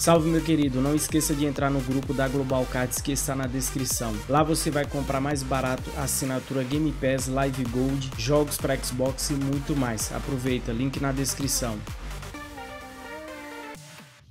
Salve meu querido, não esqueça de entrar no grupo da Global Cards que está na descrição. Lá você vai comprar mais barato assinatura Game Pass, Live Gold, jogos para Xbox e muito mais. Aproveita, link na descrição.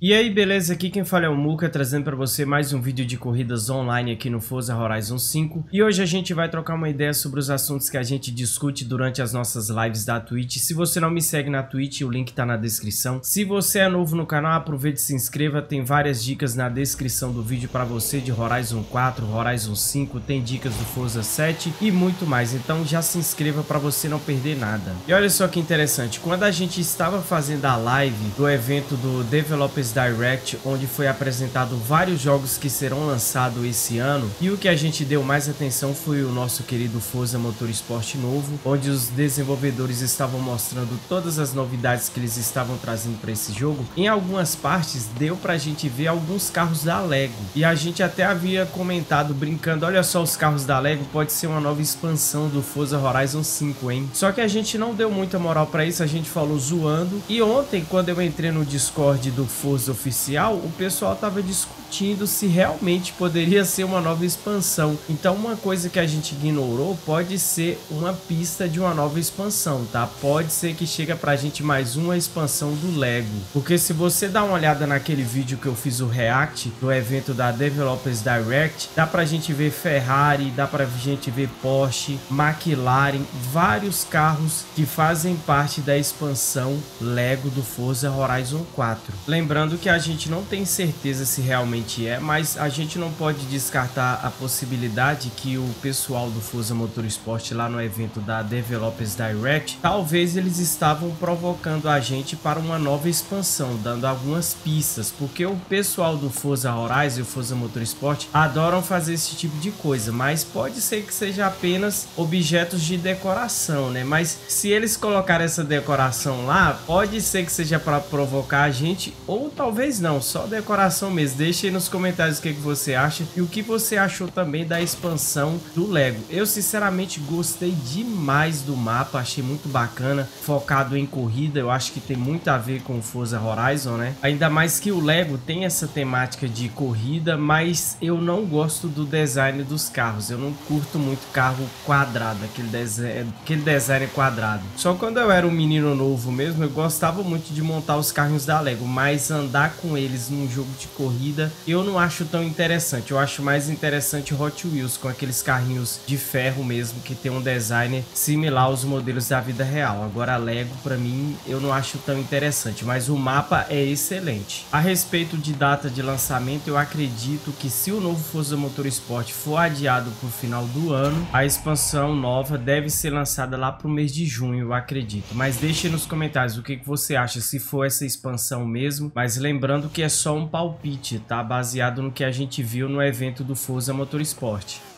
E aí, beleza? Aqui quem fala é o Muka, trazendo para você mais um vídeo de corridas online aqui no Forza Horizon 5. E hoje a gente vai trocar uma ideia sobre os assuntos que a gente discute durante as nossas lives da Twitch. Se você não me segue na Twitch, o link tá na descrição. Se você é novo no canal, aproveite e se inscreva. Tem várias dicas na descrição do vídeo para você de Horizon 4, Horizon 5, tem dicas do Forza 7 e muito mais. Então já se inscreva para você não perder nada. E olha só que interessante, quando a gente estava fazendo a live do evento do Developers Direct, onde foi apresentado vários jogos que serão lançados esse ano. E o que a gente deu mais atenção foi o nosso querido Forza Motorsport novo, onde os desenvolvedores estavam mostrando todas as novidades que eles estavam trazendo para esse jogo. Em algumas partes deu para a gente ver alguns carros da Lego. E a gente até havia comentado brincando, olha só os carros da Lego, pode ser uma nova expansão do Forza Horizon 5, hein? Só que a gente não deu muita moral para isso, a gente falou zoando. E ontem, quando eu entrei no Discord do Forza Oficial, o pessoal estava discutindo se realmente poderia ser uma nova expansão. Então, uma coisa que a gente ignorou pode ser uma pista de uma nova expansão, tá? Pode ser que chega pra gente mais uma expansão do Lego. Porque se você dá uma olhada naquele vídeo que eu fiz o react do evento da Developers Direct, dá pra gente ver Ferrari, dá pra gente ver Porsche, McLaren, vários carros que fazem parte da expansão Lego do Forza Horizon 4. Lembrando Que a gente não tem certeza se realmente é, mas a gente não pode descartar a possibilidade que o pessoal do Forza Motorsport lá no evento da Developers Direct, talvez eles estavam provocando a gente para uma nova expansão, dando algumas pistas, porque o pessoal do Forza Horizon e o Forza Motorsport adoram fazer esse tipo de coisa, mas pode ser que seja apenas objetos de decoração, né? Mas se eles colocarem essa decoração lá, pode ser que seja para provocar a gente ou talvez não, só decoração mesmo. Deixe aí nos comentários o que, que você acha e o que você achou também da expansão do Lego. Eu sinceramente gostei demais do mapa, achei muito bacana, focado em corrida, eu acho que tem muito a ver com Forza Horizon, né? Ainda mais que o Lego tem essa temática de corrida, mas eu não gosto do design dos carros, eu não curto muito carro quadrado, aquele, design, aquele design quadrado. Só quando eu era um menino novo mesmo, eu gostava muito de montar os carrinhos da Lego, mas andando andar com eles num jogo de corrida, eu não acho tão interessante. Eu acho mais interessante Hot Wheels, com aqueles carrinhos de ferro mesmo, que tem um design similar aos modelos da vida real. Agora, Lego, para mim, eu não acho tão interessante, mas o mapa é excelente. A respeito de data de lançamento, eu acredito que se o novo Forza Motorsport for adiado para o final do ano, a expansão nova deve ser lançada lá para o mês de junho, eu acredito. Mas deixe nos comentários o que, que você acha, se for essa expansão mesmo, mas lembrando que é só um palpite, tá? Baseado no que a gente viu no evento do Forza Motorsport.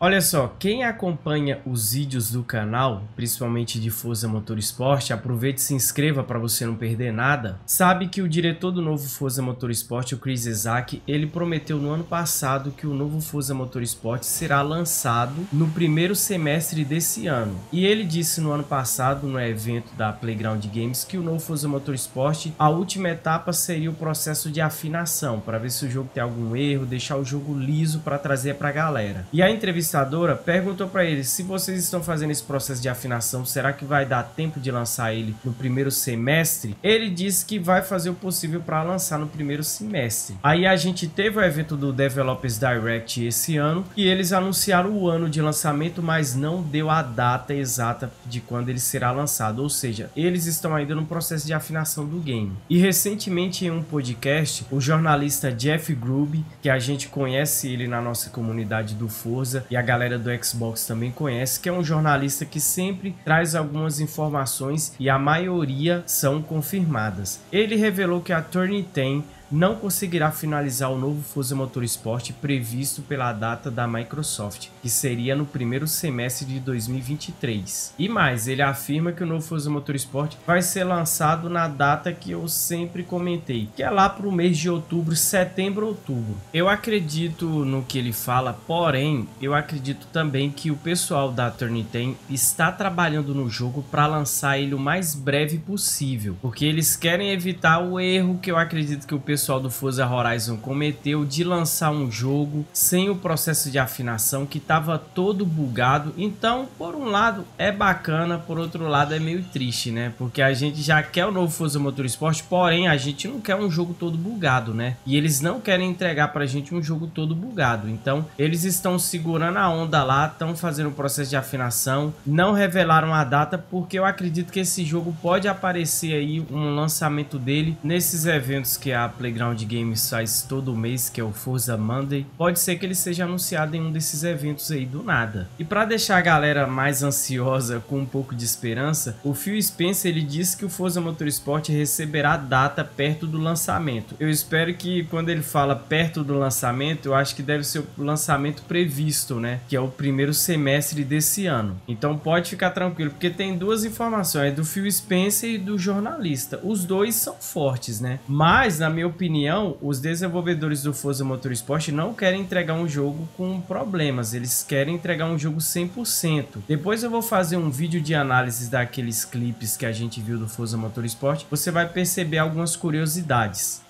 Olha só, quem acompanha os vídeos do canal, principalmente de Forza Motorsport, aproveite e se inscreva para você não perder nada, sabe que o diretor do novo Forza Motorsport, o Chris Isaac, ele prometeu no ano passado que o novo Forza Motorsport será lançado no primeiro semestre desse ano. E ele disse no ano passado, no evento da Playground Games, que o novo Forza Motorsport, a última etapa seria o processo de afinação, para ver se o jogo tem algum erro, deixar o jogo liso para trazer para a galera. E a entrevista entrevistadora perguntou para ele se vocês estão fazendo esse processo de afinação, será que vai dar tempo de lançar ele no primeiro semestre? Ele disse que vai fazer o possível para lançar no primeiro semestre. Aí a gente teve o evento do Developers Direct esse ano e eles anunciaram o ano de lançamento, mas não deu a data exata de quando ele será lançado, ou seja, eles estão ainda no processo de afinação do game. E recentemente em um podcast, o jornalista Jeff Grubb, que a gente conhece ele na nossa comunidade do Forza e a galera do Xbox também conhece, que é um jornalista que sempre traz algumas informações e a maioria são confirmadas. Ele revelou que a Turnitin não conseguirá finalizar o novo Forza Motorsport previsto pela data da Microsoft, que seria no primeiro semestre de 2023. E mais, ele afirma que o novo Forza Motorsport vai ser lançado na data que eu sempre comentei, que é lá para o mês de outubro, setembro, outubro. Eu acredito no que ele fala, porém, eu acredito também que o pessoal da Turnitin 10 está trabalhando no jogo para lançar ele o mais breve possível, porque eles querem evitar o erro que eu acredito que o pessoal do Forza Horizon cometeu de lançar um jogo sem o processo de afinação que estava todo bugado. Então, por um lado é bacana, por outro lado é meio triste, né? Porque a gente já quer o novo Forza Motorsport, porém a gente não quer um jogo todo bugado, né? E eles não querem entregar pra gente um jogo todo bugado. Então, eles estão segurando a onda lá, estão fazendo o processo de afinação, não revelaram a data porque eu acredito que esse jogo pode aparecer aí um lançamento dele nesses eventos que a Playground Games faz todo mês, que é o Forza Monday. Pode ser que ele seja anunciado em um desses eventos aí do nada. E para deixar a galera mais ansiosa com um pouco de esperança, o Phil Spencer ele disse que o Forza Motorsport receberá data perto do lançamento. Eu espero que quando ele fala perto do lançamento, eu acho que deve ser o lançamento previsto, né? Que é o primeiro semestre desse ano. Então pode ficar tranquilo, porque tem duas informações, do Phil Spencer e do jornalista. Os dois são fortes, né? Mas, na minha opinião, os desenvolvedores do Forza Motorsport não querem entregar um jogo com problemas, eles querem entregar um jogo 100%. Depois eu vou fazer um vídeo de análise daqueles clipes que a gente viu do Forza Motorsport, você vai perceber algumas curiosidades.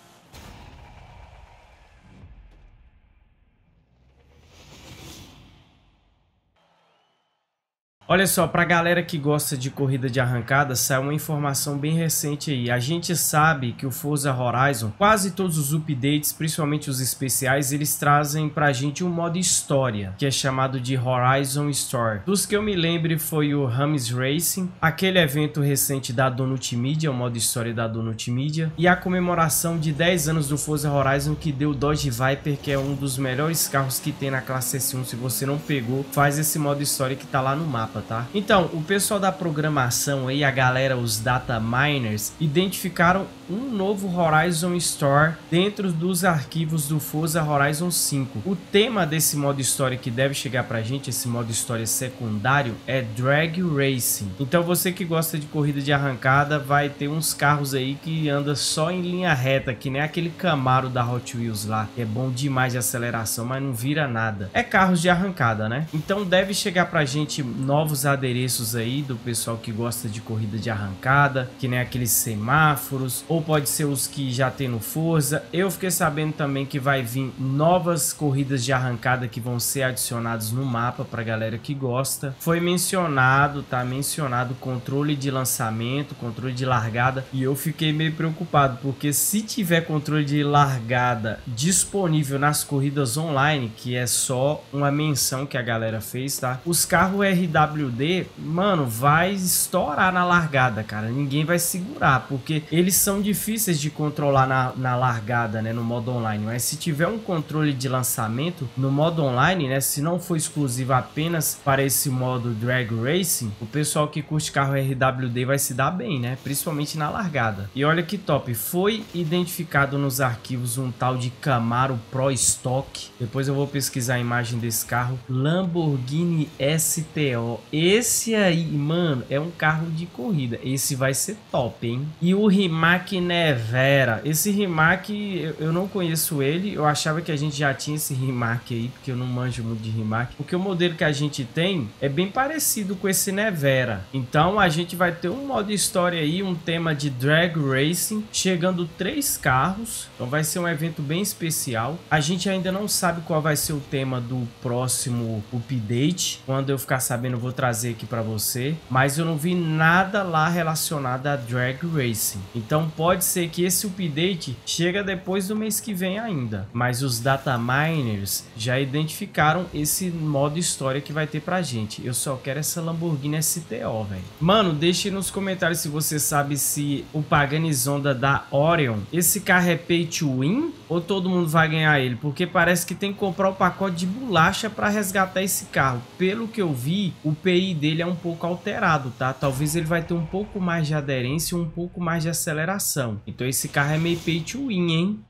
Olha só, para a galera que gosta de corrida de arrancada, saiu uma informação bem recente aí. A gente sabe que o Forza Horizon, quase todos os updates, principalmente os especiais, eles trazem pra gente um modo história, que é chamado de Horizon Store. Dos que eu me lembre foi o Rames Racing, aquele evento recente da Donut Media, o modo história da Donut Media, e a comemoração de 10 anos do Forza Horizon que deu Dodge Viper, que é um dos melhores carros que tem na classe S1. Se você não pegou, faz esse modo história que tá lá no mapa mapa, tá? Então, o pessoal da programação aí, a galera, os data miners, identificaram um novo Horizon Store dentro dos arquivos do Forza Horizon 5. O tema desse modo história que deve chegar pra gente, esse modo história secundário, é Drag Racing. Então você que gosta de corrida de arrancada, vai ter uns carros aí que anda só em linha reta, que nem aquele Camaro da Hot Wheels lá, que é bom demais de aceleração, mas não vira nada. É carros de arrancada, né? Então deve chegar pra gente novos adereços aí do pessoal que gosta de corrida de arrancada, que nem aqueles semáforos, ou pode ser os que já tem no Forza. Eu fiquei sabendo também que vai vir novas corridas de arrancada que vão ser adicionadas no mapa para galera que gosta. Foi mencionado, tá mencionado controle de lançamento, controle de largada, e eu fiquei meio preocupado, porque se tiver controle de largada disponível nas corridas online, que é só uma menção que a galera fez, tá? Os carros RW WD, mano, vai estourar na largada, cara. Ninguém vai segurar, porque eles são difíceis de controlar na, na largada, né, no modo online. Mas se tiver um controle de lançamento no modo online, né, se não for exclusivo apenas para esse modo Drag Racing, o pessoal que curte carro RWD vai se dar bem, né, principalmente na largada. E olha que top, foi identificado nos arquivos um tal de Camaro Pro Stock. Depois eu vou pesquisar a imagem desse carro, Lamborghini STO esse aí, mano, é um carro de corrida. Esse vai ser top, hein? E o Rimac Nevera. Esse Rimac, eu, eu não conheço ele. Eu achava que a gente já tinha esse Rimac aí, porque eu não manjo muito de Rimac. Porque o modelo que a gente tem é bem parecido com esse Nevera. Então a gente vai ter um modo história aí, um tema de drag racing, chegando três carros. Então vai ser um evento bem especial. A gente ainda não sabe qual vai ser o tema do próximo update. Quando eu ficar sabendo, vou trazer aqui para você, mas eu não vi nada lá relacionado a Drag Racing. Então pode ser que esse update chega depois do mês que vem ainda, mas os data miners já identificaram esse modo história que vai ter pra gente. Eu só quero essa Lamborghini STO, velho. Mano, deixe nos comentários se você sabe se o Pagani Zonda da Orion, esse carro é pay to win ou todo mundo vai ganhar ele? Porque parece que tem que comprar o pacote de bolacha para resgatar esse carro. Pelo que eu vi, o PI dele é um pouco alterado, tá? Talvez ele vai ter um pouco mais de aderência um pouco mais de aceleração. Então esse carro é meio pay to win, hein?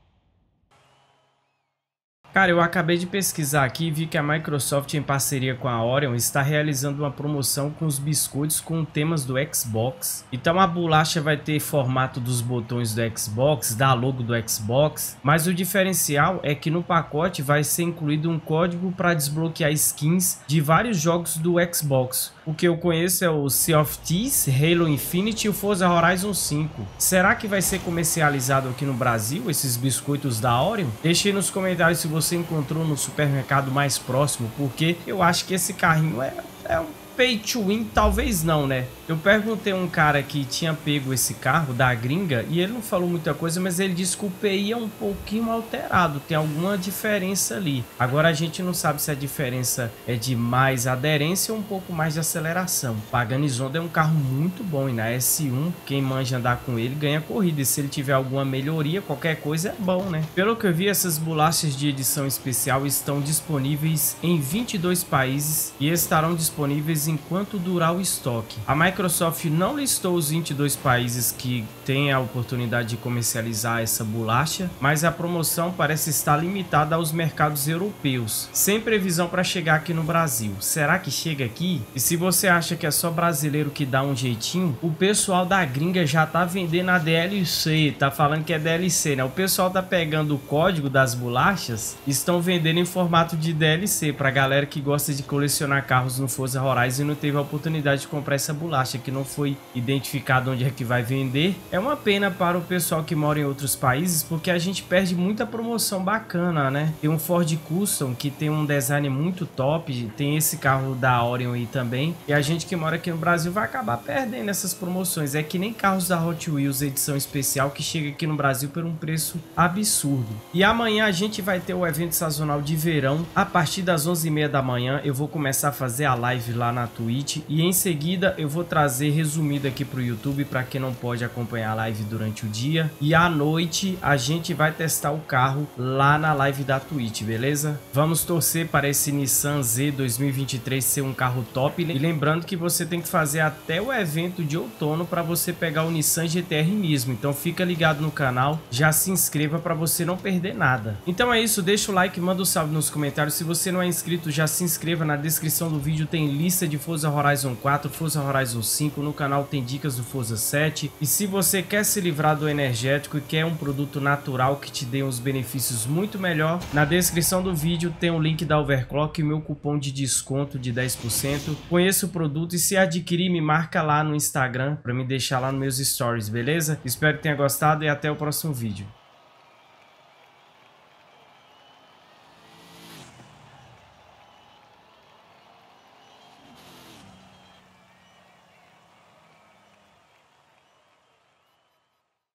Cara, eu acabei de pesquisar aqui e vi que a Microsoft, em parceria com a Orion, está realizando uma promoção com os biscoitos com temas do Xbox. Então a bolacha vai ter formato dos botões do Xbox, da logo do Xbox, mas o diferencial é que no pacote vai ser incluído um código para desbloquear skins de vários jogos do Xbox. O que eu conheço é o Sea of Thieves, Halo Infinite e o Forza Horizon 5. Será que vai ser comercializado aqui no Brasil esses biscoitos da Orion? Deixe nos comentários se você encontrou no supermercado mais próximo, porque eu acho que esse carrinho é, é um pay to win, talvez não, né? Eu perguntei um cara que tinha pego esse carro da gringa e ele não falou muita coisa, mas ele disse que o PI é um pouquinho alterado, tem alguma diferença ali. Agora a gente não sabe se a diferença é de mais aderência ou um pouco mais de aceleração. O Pagani Zonda é um carro muito bom e na S1, quem manja andar com ele ganha corrida. E se ele tiver alguma melhoria, qualquer coisa é bom, né? Pelo que eu vi, essas bolachas de edição especial estão disponíveis em 22 países e estarão disponíveis enquanto durar o estoque. A Microsoft não listou os 22 países que têm a oportunidade de comercializar essa bolacha, mas a promoção parece estar limitada aos mercados europeus, sem previsão para chegar aqui no Brasil. Será que chega aqui? E se você acha que é só brasileiro que dá um jeitinho, o pessoal da gringa já tá vendendo a DLC, tá falando que é DLC, né? O pessoal tá pegando o código das bolachas, estão vendendo em formato de DLC pra galera que gosta de colecionar carros no Forza Horizon e não teve a oportunidade de comprar essa bolacha que não foi identificado onde é que vai vender. É uma pena para o pessoal que mora em outros países porque a gente perde muita promoção bacana, né? Tem um Ford Custom que tem um design muito top, tem esse carro da Orion aí também. E a gente que mora aqui no Brasil vai acabar perdendo essas promoções. É que nem carros da Hot Wheels edição especial que chega aqui no Brasil por um preço absurdo. E amanhã a gente vai ter o evento sazonal de verão. A partir das 11h30 da manhã eu vou começar a fazer a live lá na Twitch. E em seguida eu vou trazer resumido aqui para o YouTube para quem não pode acompanhar a live durante o dia. E à noite a gente vai testar o carro lá na live da Twitch, beleza? Vamos torcer para esse Nissan Z 2023 ser um carro top. E lembrando que você tem que fazer até o evento de outono para você pegar o Nissan GTR mesmo, então fica ligado no canal, já se inscreva para você não perder nada. Então é isso, deixa o like, manda um salve nos comentários, se você não é inscrito já se inscreva, na descrição do vídeo tem lista de Forza Horizon 4, Forza Horizon 5, no canal tem dicas do Forza 7. E se você quer se livrar do energético e quer um produto natural que te dê uns benefícios muito melhor, na descrição do vídeo tem o link da Overclock e meu cupom de desconto de 10%. Conheça o produto e se adquirir me marca lá no Instagram para me deixar lá nos meus stories, beleza? Espero que tenha gostado e até o próximo vídeo.